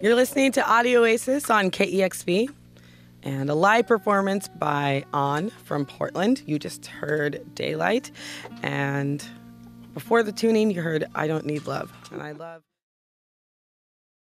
You're listening to Audioasis on KEXP and a live performance by AAN from Portland. You just heard Daylight. And before the tuning, you heard I Don't Need Love. And I love.